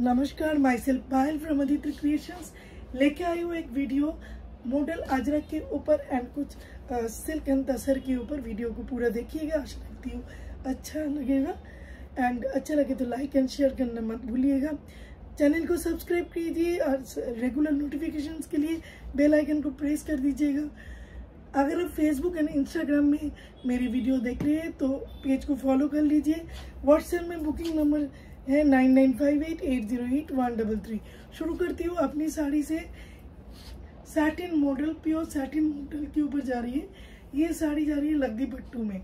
नमस्कार myself Payal from Aditya creations लेके आई हूँ एक वीडियो मॉडल अजरक के ऊपर एंड कुछ सिल्क एंड तसर के ऊपर वीडियो को पूरा देखिएगा, आशा करती हूँ अच्छा लगेगा। एंड अच्छा लगे तो लाइक एंड शेयर करना मत भूलिएगा। चैनल को सब्सक्राइब कीजिए और रेगुलर नोटिफिकेशंस के लिए बेल आइकन को प्रेस कर दीजिएगा। अगर आप फेसबुक एंड इंस्टाग्राम में मेरी वीडियो देख रहे हैं तो पेज को फॉलो कर लीजिए। व्हाट्सएप में बुकिंग नंबर है nine nine five eight eight zero eight one double three शुरू करती हूँ अपनी साड़ी से। Satin model pure satin model के ऊपर जा रही है। ये साड़ी जा रही है लग्दी पट्टू में।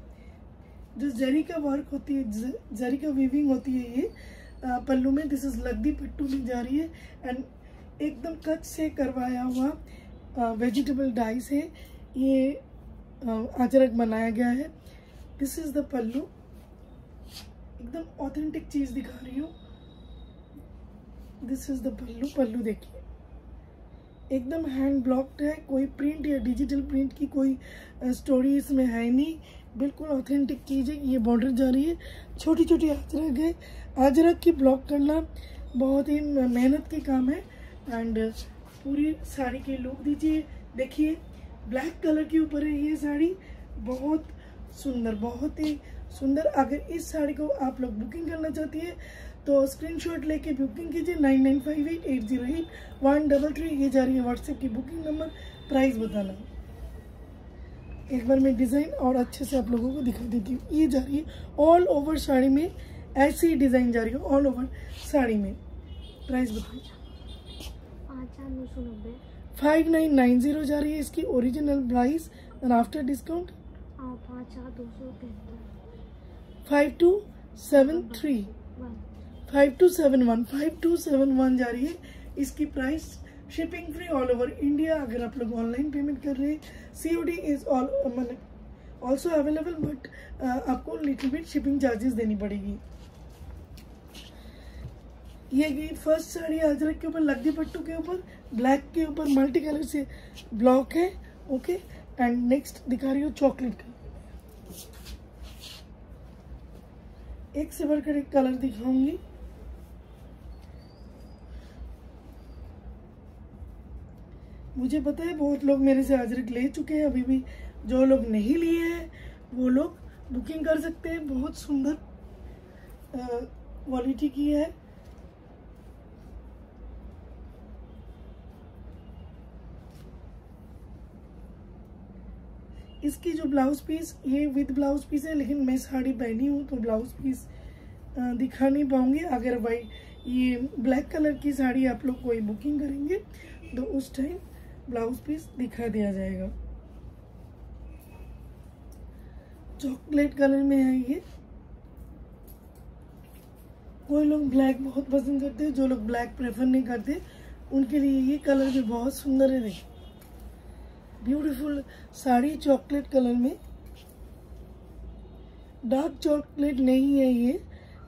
जो जरी का वर्क होती है जरी का वीविंग होती है ये पल्लू में दिस इज़ लग्दी पट्टू में जा रही है। एंड एकदम कच से करवाया हुआ वेजिटेबल डाई से ये अजरक बनाया गया है। This is the pallu. एकदम ऑथेंटिक चीज़ दिखा रही हूँ। This is the pallu. Pallu देखिए। एकदम हैंड ब्लॉक्ड है। कोई प्रिंट या डिजिटल प्रिंट की कोई स्टोरी इसमें है नहीं। बिल्कुल ऑथेंटिक चीज़ है ये बॉर्डर जा रही है। छोटी छोटी अजरक है। अजरक की ब्लॉक करना बहुत ही मेहनत की काम है। एंड पूरी साड़ी की लुक दीजिए। देखिए ब्लैक कलर के ऊपर है ये साड़ी। बहुत सुंदर बहुत ही सुंदर। अगर इस साड़ी को आप लोग बुकिंग करना चाहती है तो स्क्रीनशॉट लेके बुकिंग कीजिए nine nine five eight eight zero eight one double three ये जा रही है व्हाट्सएप की बुकिंग नंबर प्राइस बताना। एक बार मैं डिज़ाइन और अच्छे से आप लोगों को दिखा देती हूँ। ये जा रही है ऑल ओवर साड़ी में ऐसी डिज़ाइन जा रही है ऑल ओवर साड़ी में। प्राइस बताइए। फाइव नाइन नाइन ज़ीरो जा रही है इसकी original price and after discount five two seven three. Five two seven one. Five two seven one जा रही है। इसकी price shipping free all over India अगर आप लोग ऑनलाइन पेमेंट कर रहे हैं C O D is all also available but आपको लिटिल बिट शिपिंग चार्जेस देनी पड़ेगी। ये गई फ़र्स्ट साड़ी अजरक के ऊपर, लग्दी पट्टू के ऊपर ब्लैक के ऊपर मल्टी कलर से ब्लॉक है ओके एंड नेक्स्ट दिखा रही हूँ चॉकलेट एक से बढ़कर एक कलर दिखाऊँगी। मुझे पता है बहुत लोग मेरे से अजरक ले चुके हैं, अभी भी जो लोग नहीं लिए हैं, वो लोग बुकिंग कर सकते हैं। बहुत सुंदर क्वालिटी की है। इसकी जो ब्लाउज पीस, ये विद ब्लाउज पीस है, लेकिन मैं साड़ी पहनी हूँ तो ब्लाउज पीस दिखा नहीं पाऊँगी। अगर भाई ये ब्लैक कलर की साड़ी आप लोग कोई बुकिंग करेंगे तो उस टाइम ब्लाउज पीस दिखा दिया जाएगा। चॉकलेट कलर में है ये। कोई लोग ब्लैक बहुत पसंद करते हैं, जो लोग ब्लैक प्रेफर नहीं करते, उनके लिए ये कलर भी बहुत सुंदर है। देखिए ब्यूटीफुल साड़ी चॉकलेट कलर में। डार्क चॉकलेट नहीं है ये।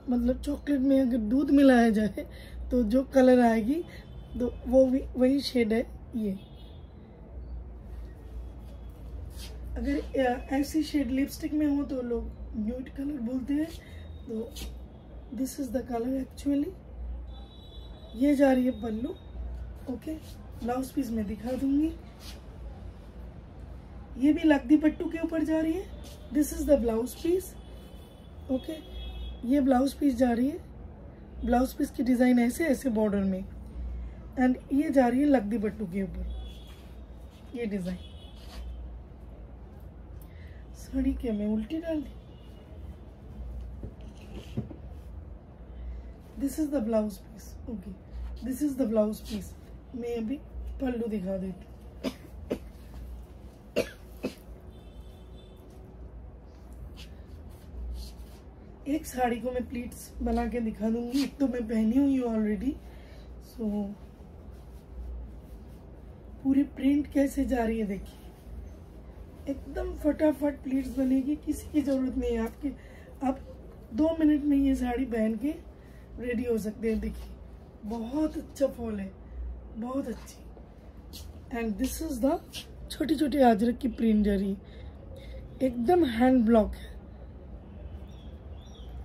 मतलब चॉकलेट में अगर दूध मिलाया जाए तो जो कलर आएगी तो वो भी वही शेड है ये। अगर ऐसी शेड लिपस्टिक में हो तो लोग न्यूट कलर बोलते हैं। तो this is the colour actually ये जा रही है पल्लू ओके ब्लाउज पीस में दिखा दूँगी। ये भी लकदी पट्टू के ऊपर जा रही है। This is the blouse piece okay ये ब्लाउज पीस जा रही है। ब्लाउज पीस की डिज़ाइन ऐसे ऐसे बॉर्डर में। एंड ये जा रही है लकदी पट्टू के ऊपर। ये डिज़ाइन साड़ी क्या मैं उल्टी डाल दी? This is the blouse piece okay this is the blouse piece मैं अभी पल्लू दिखा देती एक साड़ी को मैं प्लीट्स बना के दिखा दूँगी। एक तो मैं पहनी हुई हूँ ऑलरेडी सो पूरी प्रिंट कैसे जा रही है देखिए। एकदम फटाफट प्लीट्स बनेगी। किसी की ज़रूरत नहीं है आपके। आप दो मिनट में ये साड़ी पहन के रेडी हो सकते हैं। देखिए, बहुत अच्छा फॉल है। बहुत अच्छी। एंड दिस इज़ द छोटी छोटी अजरक की प्रिंट जा रही एकदम हैंड ब्लॉक है।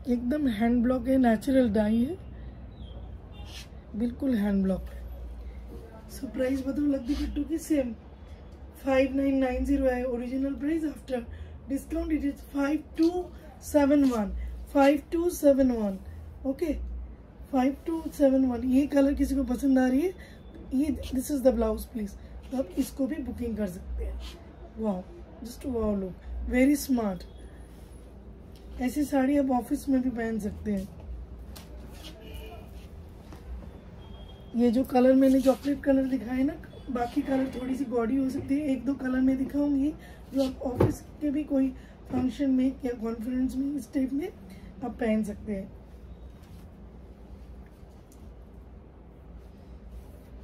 एकदम हैंड ब्लॉक है नेचुरल डाई है। बिल्कुल हैंड ब्लॉक है। सो प्राइस बताओ लग्गी पिट्टू की same five nine nine zero है। Original price after discount it is five two seven one five two seven one okay five two seven one ये कलर किसी को पसंद आ रही है? ये this is the blouse please तो आप इसको भी बुकिंग कर सकते हैं। वाह जस्ट वाह लुक वेरी स्मार्ट ऐसी साड़ी आप ऑफ़िस में भी पहन सकते हैं। ये जो कलर मैंने चॉकलेट कलर दिखाए ना, बाकी कलर थोड़ी सी गॉडी हो सकती है। एक दो कलर में दिखाऊँगी, जो आप ऑफ़िस के भी कोई फ़ंक्शन में या कॉन्फ्रेंस में, इस टाइप में आप पहन सकते हैं।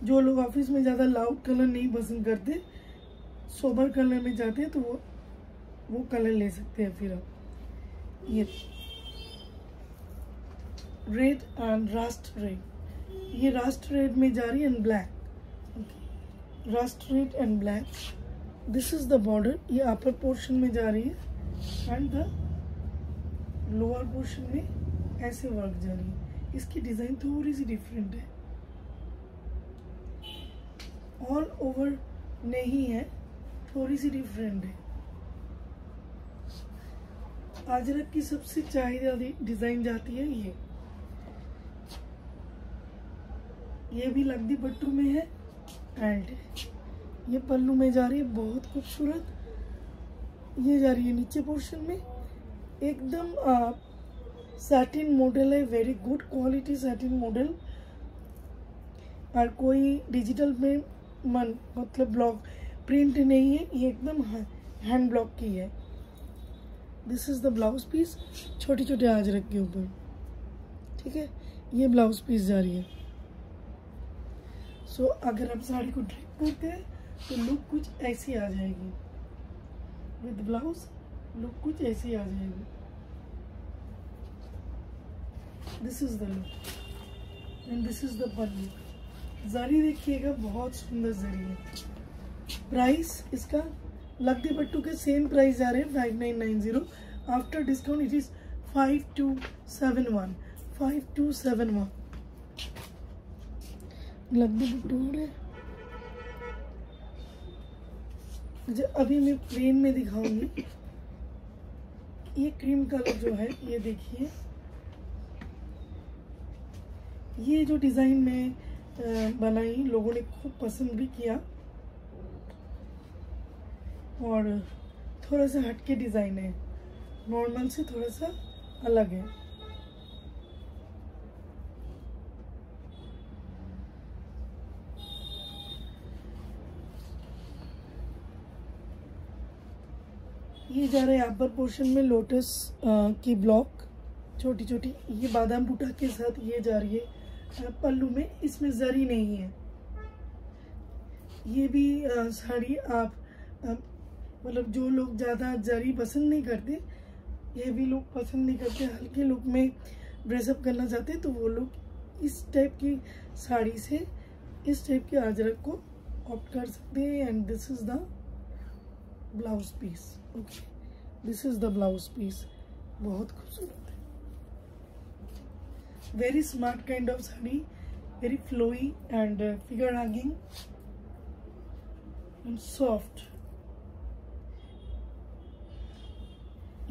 जो लोग ऑफ़िस में ज़्यादा लाउड कलर नहीं पसंद करते सोबर कलर में जाते हैं तो वो वो कलर ले सकते हैं फिर आप। ये रेड एंड रास्ट रेड ये रास्ट रेड में जा रही है and black rust red and black this is the border ये अपर पोर्शन में जा रही है एंड द लोअर पोर्शन में ऐसे वर्क जा रही है। इसकी डिज़ाइन थोड़ी सी डिफरेंट है। ऑल ओवर नहीं है, थोड़ी सी डिफरेंट है। अजरक की सबसे चाहिए डिज़ाइन जाती है ये। ये भी लगदी पट्टू में है एंड ये पल्लू में जा रही है, बहुत खूबसूरत। ये जा रही है नीचे पोर्शन में। एकदम सैटिन मॉडल है very good quality satin model और कोई डिजिटल में मन मतलब ब्लॉक प्रिंट नहीं है, ये एकदम हैंड ब्लॉक की है। This is the blouse piece छोटे छोटे आजरक के ऊपर। ठीक है? ये ब्लाउज पीस जा रही है। सो so, अगर आप साड़ी को ड्रिप करते हैं तो लुक कुछ ऐसी आ जाएगी। विद ब्लाउज लुक कुछ ऐसी आ जाएगी। This is the look and this is the pallu zari देखिएगा बहुत सुंदर जरी है प्राइस इसका लगती पट्टू के सेम प्राइस आ रहे हैं five nine nine zero after discount it is five two seven one five two seven one लगती पट्टू वाले अच्छा अभी मैं प्लेन में दिखाऊँगी। ये क्रीम कलर जो है, ये देखिए। ये जो डिज़ाइन में बनाई, लोगों ने खूब पसंद भी किया। और थोड़ा सा हटके डिज़ाइन है। नॉर्मल से थोड़ा सा अलग है। ये जा रहा है अपर पोर्शन में लोटस की ब्लॉक छोटी छोटी ये बादाम बूटा के साथ ये जा रही है। पल्लू में इसमें जरी नहीं है। ये भी साड़ी आप मतलब जो लोग ज़्यादा जरी पसंद नहीं करते, ये भी लोग पसंद नहीं करते, हल्के लुक में ड्रेसअप करना चाहते तो वो लोग इस टाइप की साड़ी से इस टाइप के अजरक को ऑप्ट कर सकते हैं and this is the blouse piece okay this is the blouse piece बहुत खूबसूरत है। Very smart kind of sari very flowy and figure hanging and soft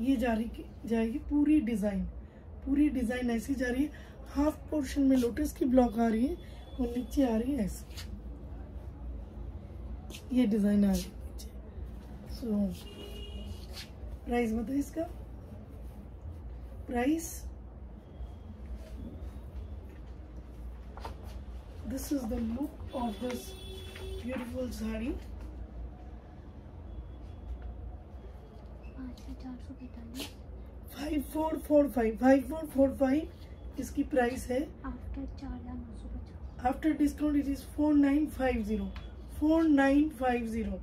ये जा रही जाएगी पूरी डिज़ाइन। पूरी डिज़ाइन ऐसी जा रही है, हाफ़ पोर्शन में लोटस की ब्लॉक आ रही है और नीचे आ रही है ऐसी। ये डिज़ाइन आ रही है सो प्राइस बताइए इसका। Price this is the look of this beautiful sari. Five four four five five four four five इसकी प्राइस है। After discount it is four nine five zero four nine five zero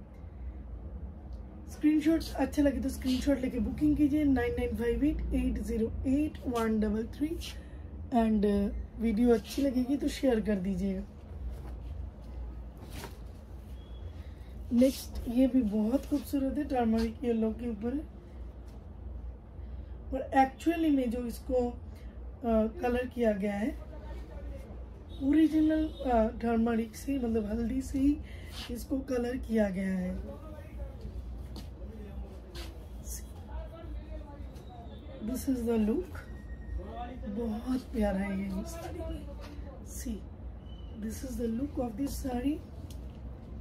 screenshot अच्छा लगे तो screenshot लेके booking कीजिए nine nine five eight eight zero eight one double three and video अच्छी लगेगी तो शेयर कर दीजिएगा। नेक्स्ट ये भी बहुत खूबसूरत है टर्मरिक येलो के ऊपर है। और एक्चुअली में जो इसको कलर किया गया है ओरिजिनल टर्मरिक से मतलब हल्दी से ही इसको कलर किया गया है। दिस इज़ द लुक बहुत प्यारा है ये see this is the look of this sari.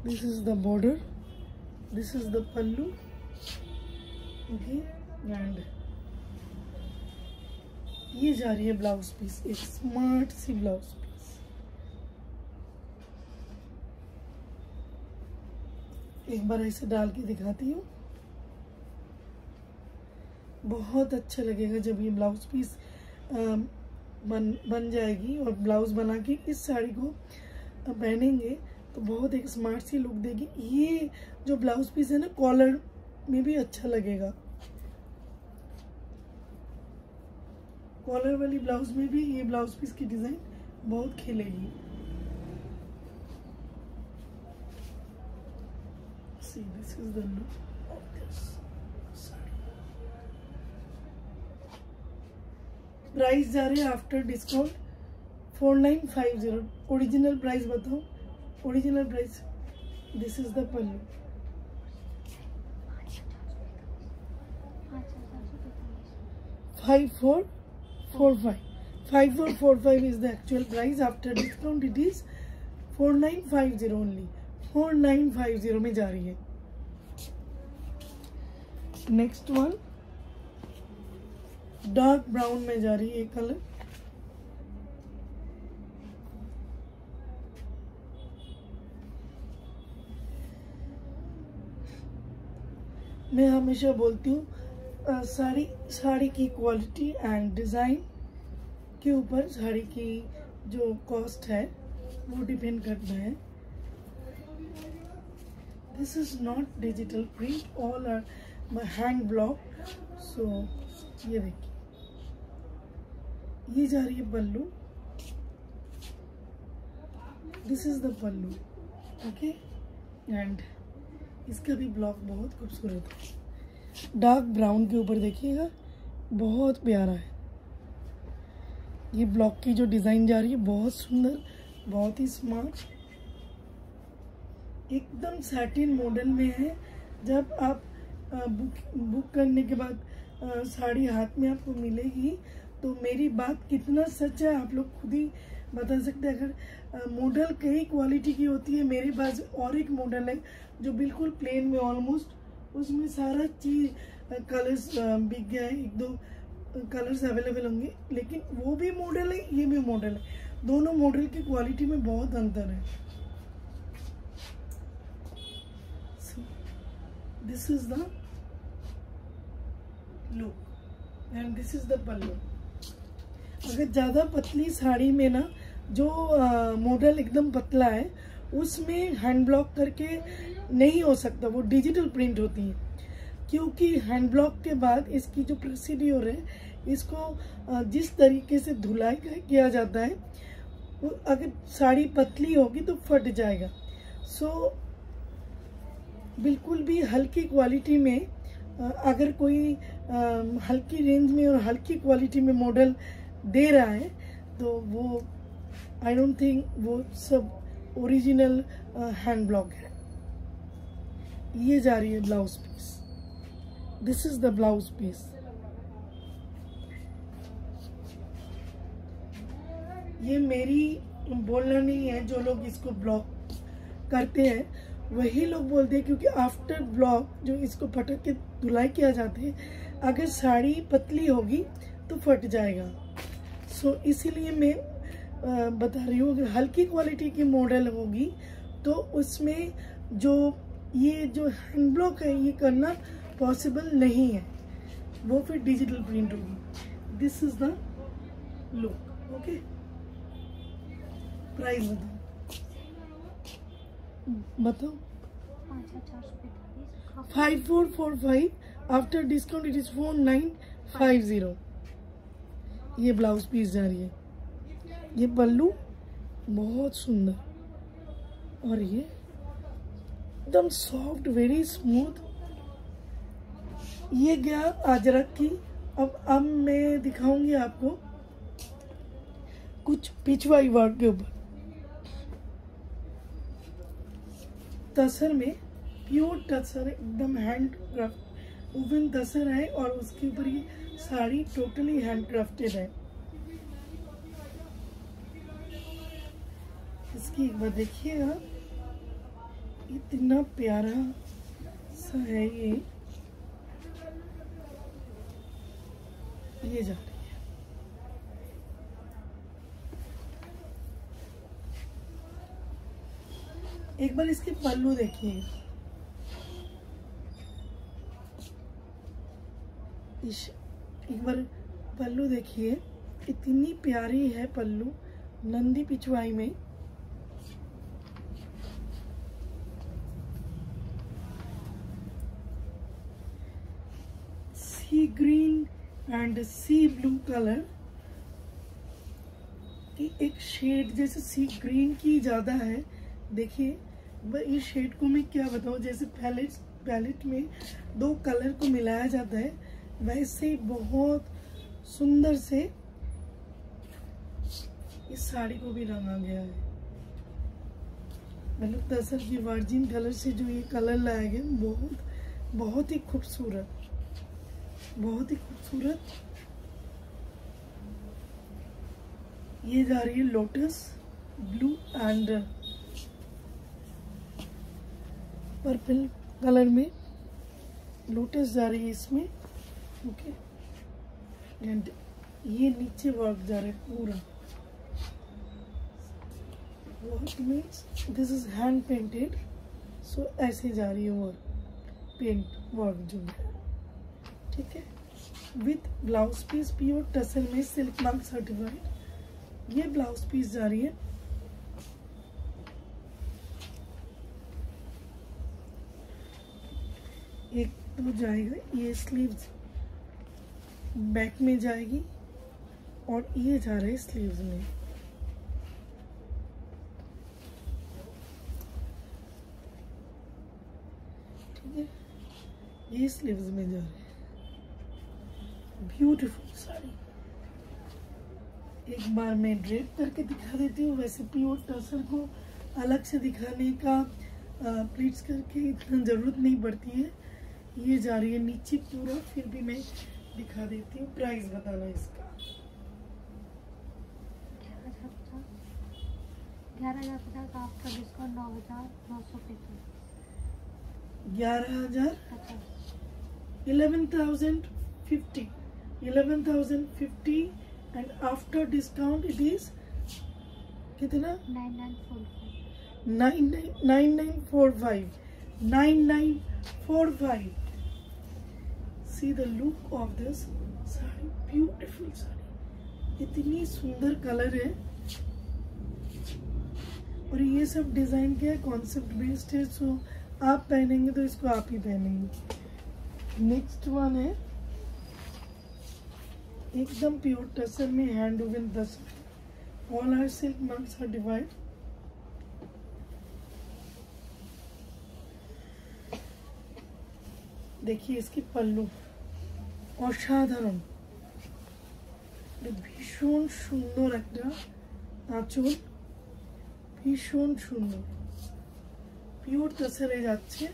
This is the border this is the pallu okay and ये जा रही है ब्लाउज पीस, एक स्मार्ट सी ब्लाउज पीस। एक बार ऐसे डाल के दिखाती हूँ। बहुत अच्छा लगेगा जब ये ब्लाउज पीस बन बन जाएगी और ब्लाउज बना के इस साड़ी को पहनेंगे तो बहुत एक स्मार्ट सी लुक देगी। ये जो ब्लाउज पीस है ना कॉलर में भी अच्छा लगेगा। कॉलर वाली ब्लाउज में भी ये ब्लाउज पीस की डिज़ाइन बहुत खिलेगी। प्राइस जा रहे after discount four nine five zero original price बताओ original price this is the pallu five four four five. Five four four five is the actual price. After discount, it is four nine five zero only. Four nine five zero में जा रही है. Next one, dark brown में जा रही है colour. मैं हमेशा बोलती हूँ साड़ी साड़ी की क्वालिटी एंड डिज़ाइन के ऊपर साड़ी की जो कॉस्ट है, वो डिपेंड करता है। This is not digital print all are hand block so ये देखिए। ये जा रही है pallu. This is the pallu. Okay and इसका भी ब्लॉक बहुत खूबसूरत है। डार्क ब्राउन के ऊपर देखिएगा, बहुत प्यारा है। ये ब्लॉक की जो डिज़ाइन जा रही है, बहुत सुंदर, बहुत ही स्मार्ट। एकदम सैटिन मॉडल में है। जब आप बुक बुक करने के बाद साड़ी हाथ में आपको मिलेगी तो मेरी बात कितना सच है, आप लोग खुद ही बता सकते हैं। अगर मॉडल कई क्वालिटी की होती है, मेरे पास और एक मॉडल है, जो बिल्कुल प्लेन में ऑलमोस्ट उसमें सारा चीज़ कलर्स बिक गया है। एक दो कलर्स अवेलेबल होंगे, लेकिन वो भी मॉडल है, ये भी मॉडल है। दोनों मॉडल की क्वालिटी में बहुत अंतर है। This is the look and this is the pallu अगर ज़्यादा पतली साड़ी में ना, जो मॉडल एकदम पतला है, उसमें हैंड ब्लॉक करके नहीं हो सकता वो डिजिटल प्रिंट होती है। क्योंकि हैंड ब्लॉक के बाद इसकी जो प्रोसीड्योर है इसको जिस तरीके से धुलाई किया जाता है वो अगर साड़ी पतली होगी तो फट जाएगा। सो so, बिल्कुल भी हल्की क्वालिटी में अगर कोई हल्की रेंज में और हल्की क्वालिटी में मॉडल दे रहा है तो वो आई डोंट थिंक वो सब ओरिजिनल हैंड ब्लॉक है। ये जा रही है blouse piece this is the blouse piece ये मेरी बोलना नहीं है जो लोग इसको ब्लॉक करते हैं वही लोग बोलते हैं क्योंकि आफ्टर ब्लॉक जो इसको पटक के धुलाई किया जाता है अगर साड़ी पतली होगी तो फट जाएगा। सो so, इसीलिए मैं बता रही हूँ अगर हल्की क्वालिटी की मॉडल होगी तो उसमें जो ये जो हैंड ब्लॉक है, ये करना पॉसिबल नहीं है। वो फिर डिजिटल प्रिंट होगी। This is the look okay price बताओ। बताओ। Five four four five after discount it is four nine five zero ये ब्लाउज पीस जा रही है। ये पल्लू बहुत सुंदर। और ये एकदम सॉफ्ट वेरी स्मूथ ये गया अजरक की। अब अब मैं दिखाऊँगी आपको कुछ पिछवाई वर्क के ऊपर। तसर में प्योर तसर, एकदम हैंडक्राफ्ट ओवन तसर है और उसके ऊपर ये साड़ी टोटली हैंडक्राफ्टेड है। इसकी एक बार देखिएगा। इतना प्यारा सा है ये। ये जा रही है। एक बार इसके पल्लू देखिए। इस एक बार पल्लू देखिए। इतनी प्यारी है पल्लू, नंदी पिछवाई में sea green and sea blue colour की एक शेड जैसे सी ग्रीन की ज़्यादा है, देखिए इस शेड को मैं क्या बताऊँ? जैसे पैलेट पैलेट में दो कलर को मिलाया जाता है, वैसे बहुत सुंदर से इस साड़ी को भी रंगा गया है। मतलब दरअसल ये वर्जिन कलर से जो ये कलर लाया गया, बहुत बहुत ही खूबसूरत। बहुत ही खूबसूरत। ये जा रही है lotus blue and purple colour में। लोटस जा रही है इसमें। ओके। एंड ये नीचे वर्क जा रहा है पूरा। Work means this is hand painted so ऐसे जा रही है वर्क पेंट वर्क जो है। ठीक है? With blouse piece pure tussar में सिल्क मार्क सर्टिफाइड ये ब्लाउज पीस जा रही है। एक तो जाएगा, ये स्लीव्स बैक में जाएगी और ये जा रहे स्लीव्स में। ठीक है? ये स्लीव्स में जा रहे ब्यूटीफुल साड़ी। एक बार मैं ड्रेप करके दिखा देती हूँ वैसे प्योर टसर को अलग से दिखाने का प्लीट्स करके इतना ज़रूरत नहीं पड़ती है। ये जा रही है नीचे पूरा फिर भी मैं दिखा देती हूँ प्राइस बताना इसका। ग्यारह हज़ार पचास आपका डिस्काउंट नौ हज़ार नौ सौ पचास ग्यारह हज़ार eleven thousand fifty. Eleven thousand fifty and after discount it is कितना? Nine nine four five. Nine nine nine nine four five. Nine nine four five. See the look of this sari beautiful sari. इतनी सुंदर colour है। और ये सब design क्या है concept based है सो आप पहनेंगे तो इसको आप ही पहनेंगे। नेक्स्ट वन है एकदम प्योर टसर में हैंड वूवन दस all are silk mark certified देखिए इसकी पल्लू অসাধারণ ভীষণ সুন্দর একটা আঁচল ভীষণ সুন্দর পিওর তাসারে যাচ্ছে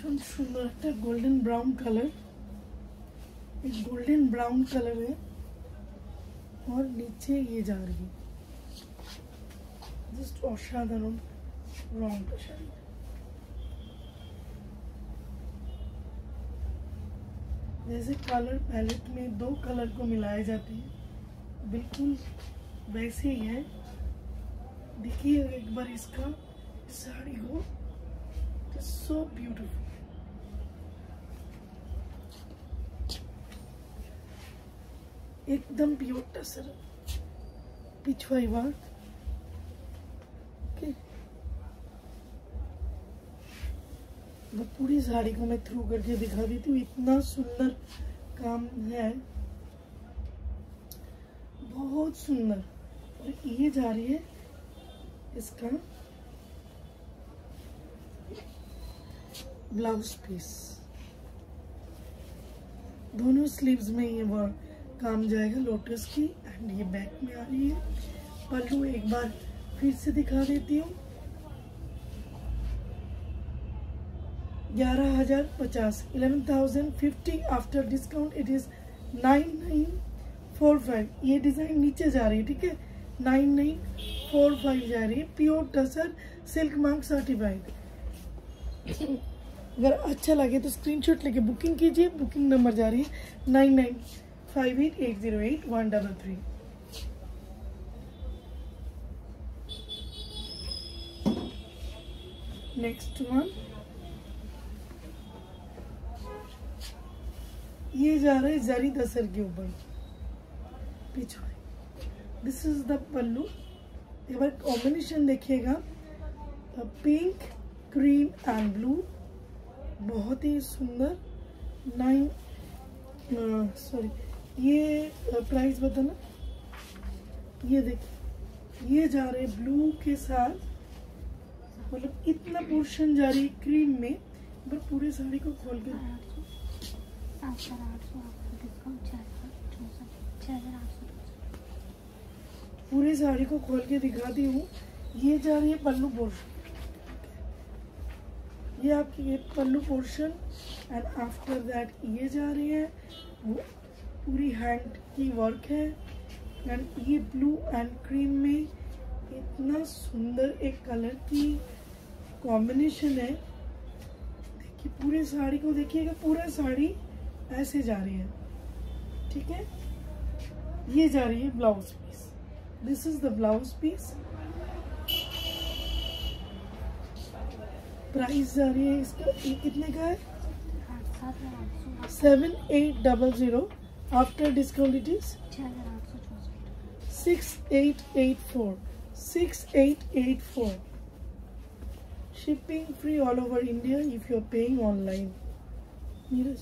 ভীষণ সুন্দর একটা গোল্ডেন ব্রাউন কালার एक गोल्डन ब्राउन कलर है और नीचे ये जा रही है। जस्ट असाधारण रंग का शाड़ी जैसे कलर पैलेट में दो कलर को मिलाए जाते हैं, बिल्कुल वैसे ही है। देखिए, एक बार इसका साड़ी को सो ब्यूटीफुल एकदम प्योर टसर। पिछवाई ओके। मैं पूरी साड़ी को मैं थ्रू करके दिखा देती हूँ। इतना सुंदर काम है। बहुत सुंदर। और ये जा रही है इसका ब्लाउज पीस दोनों स्लीव्स में ये वर्क काम जाएगा लोटस की एंड ये बैक में आ रही है। पल्लू एक बार फिर से दिखा देती हूँ। ग्यारह हज़ार पचास eleven thousand fifty after discount it is nine nine four five ये डिज़ाइन नीचे जा रही है, ठीक है? नाइन नाइन फोर फाइव जा रही है। Pure tussar silk mark certified अगर अच्छा लगे तो स्क्रीनशॉट लेके बुकिंग कीजिए। बुकिंग नंबर जा रही है nine nine five eight eight zero eight one double three next one ये जा रहा है जरी दसर के ऊपर। पिछवाड़े दिस इज़ द पल्लू। एक बार कॉम्बिनेशन देखिएगा। पिंक क्रीम एंड ब्लू बहुत ही सुंदर। नाइन सॉरी ये प्राइस बताना ये देखिए ये जा रहे ब्लू के साथ। मतलब इतना पोर्शन जा रही है क्रीम में पर पूरे साड़ी को खोल के पूरी साड़ी को खोल के दिखाती हूँ। ये जा रही है पल्लू पोर्शन ये आपकी ये pallu portion and after that ये जा रही है वो पूरी हैंड की वर्क है। एंड ये ब्लू एंड क्रीम में इतना सुंदर एक कलर की कॉम्बिनेशन है। देखिए पूरे साड़ी को देखिएगा पूरा साड़ी ऐसे जा रही है। ठीक है? ये जा रही है blouse piece. This is the blouse piece price जा रही है इसका ये कितने का है? Seven eight double zero after discount it is? 6884 6884 shipping free all over India if you are paying online. Neeraj?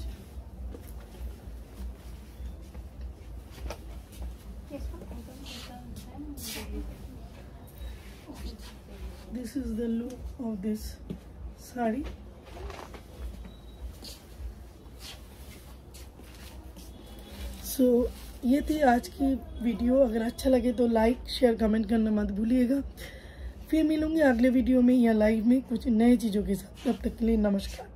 This is the look of this sari so so, ये थी आज की वीडियो। अगर अच्छा लगे तो लाइक शेयर कमेंट करना मत भूलिएगा। फिर मिलूँगी अगले वीडियो में या लाइव में कुछ नए चीज़ों के साथ। तब तक के लिए नमस्कार।